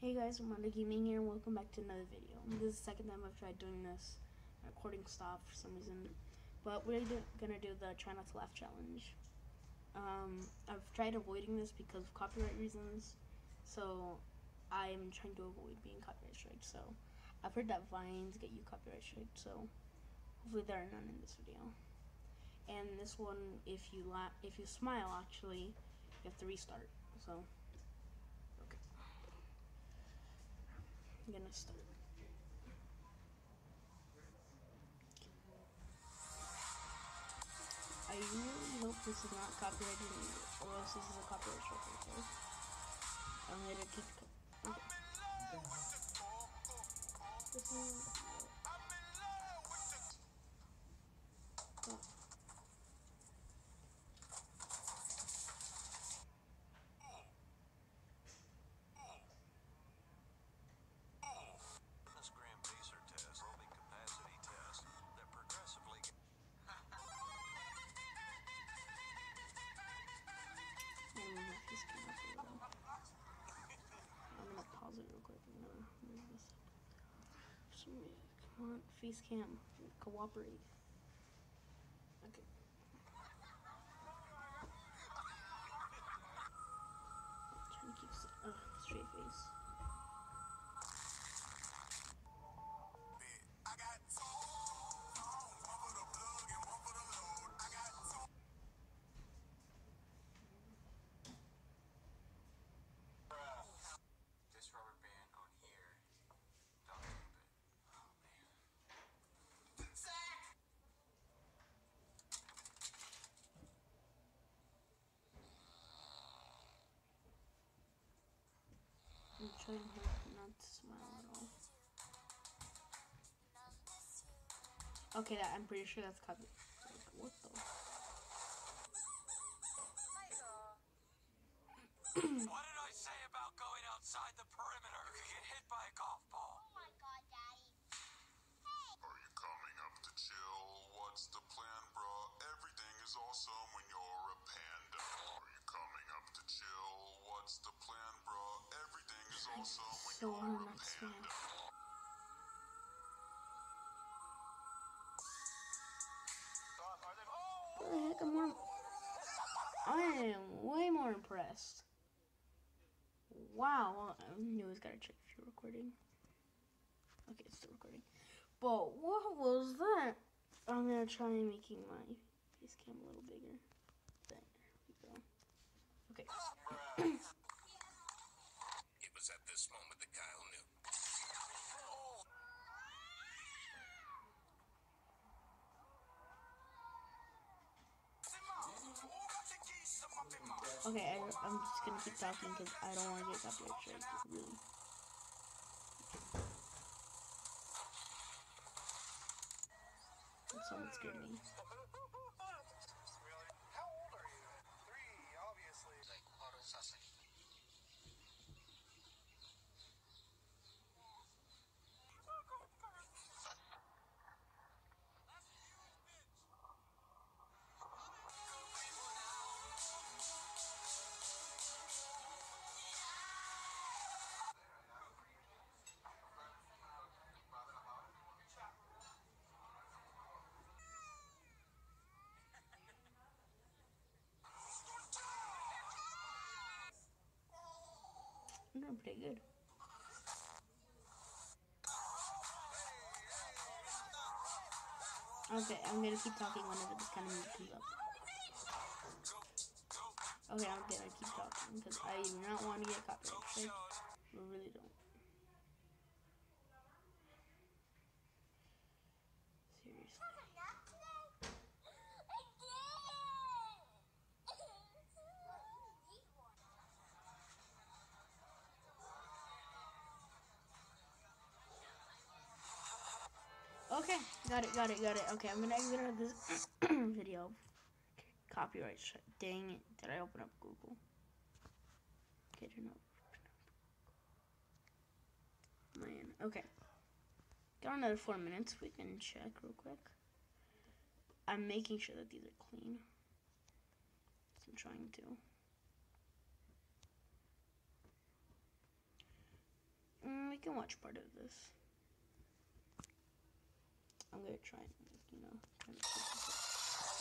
Hey guys, Armando Gaming here, and welcome back to another video. This is the second time I've tried doing this. Recording stopped for some reason, but we're do, gonna do the try not to laugh challenge. Um, I've tried avoiding this because of copyright reasons, so I'm trying to avoid being copyright striked. So I've heard that vines get you copyright striked, so hopefully there are none in this video. And this one, if you la if you smile, actually, you have to restart. So. I really hope this is not copyrighted or else this is a copyright strike? I'm gonna keep On, face cam. Cooperate. Okay. Trying to keep uh, straight face. Not to smile at all. Okay, that, I'm pretty sure that's copy. Like, what the? So understand. What the heck? I'm more. I am way more impressed. Wow. I knew I was gotta check if you're recording. Okay, it's still recording. But what was that? I'm gonna try making my face cam a little bigger. There we go. Okay. Okay, I, I'm just gonna keep talking because I don't want to get copyright strike. Really. Someone scared me. Doing pretty good. Okay, I'm gonna keep talking whenever this kind of music comes up. Okay, I'm gonna keep talking because I do not want to get copyright strike. I really don't. Got it, got it, got it. Okay, I'm gonna exit out this video. Copyright strike. Dang it. Did I open up Google? Okay, did not open up. Man, okay. Got another four minutes. We can check real quick. I'm making sure that these are clean. I'm trying to. you mm, can watch part of this. I'm gonna try, and, you know.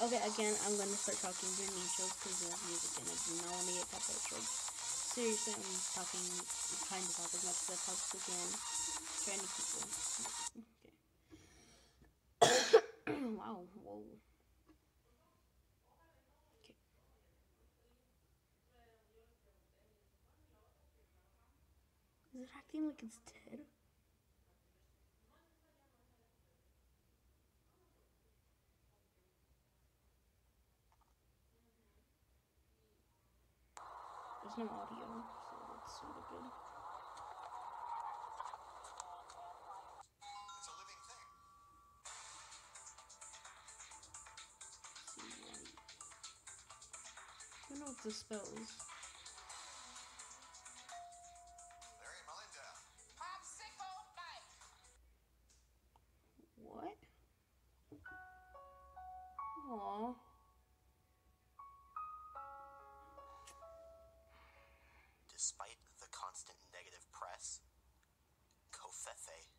Okay, again, I'm gonna start talking to intros because there's music and I do not want to get copyright strikes. Seriously, I'm talking, I'm trying to talk as much as I possibly can. Trying to keep it. Okay. wow, whoa. Okay. Is it acting like it's dead? There's no audio, so that's sort of good. It's a living thing. See, right. I don't know what this spells. Kofefe,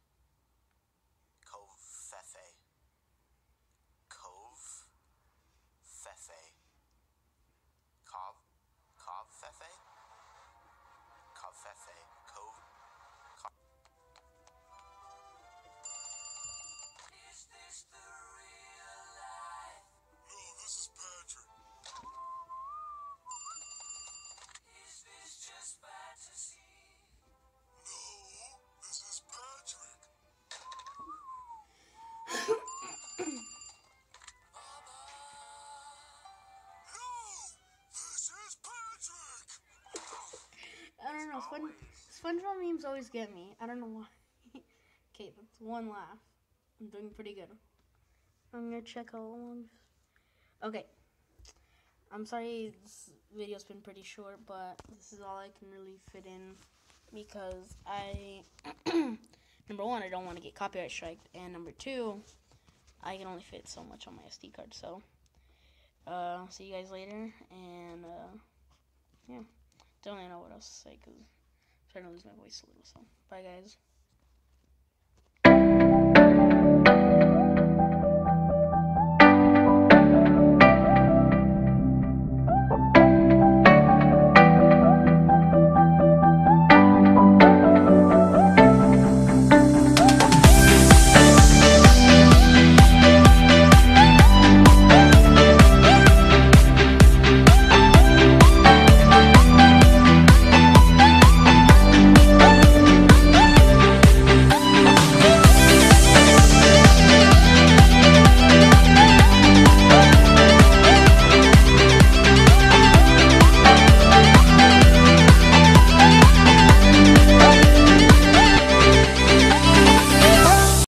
Spon- SpongeBob memes always get me. I don't know why. okay, that's one laugh. I'm doing pretty good. I'm gonna check how long. Okay. I'm sorry this video's been pretty short, but this is all I can really fit in because I number one I don't want to get copyright striked, and number two I can only fit so much on my SD card. So, uh, see you guys later, and uh, yeah. Don't really know what else to say because I'm to lose my voice a little. So, bye guys.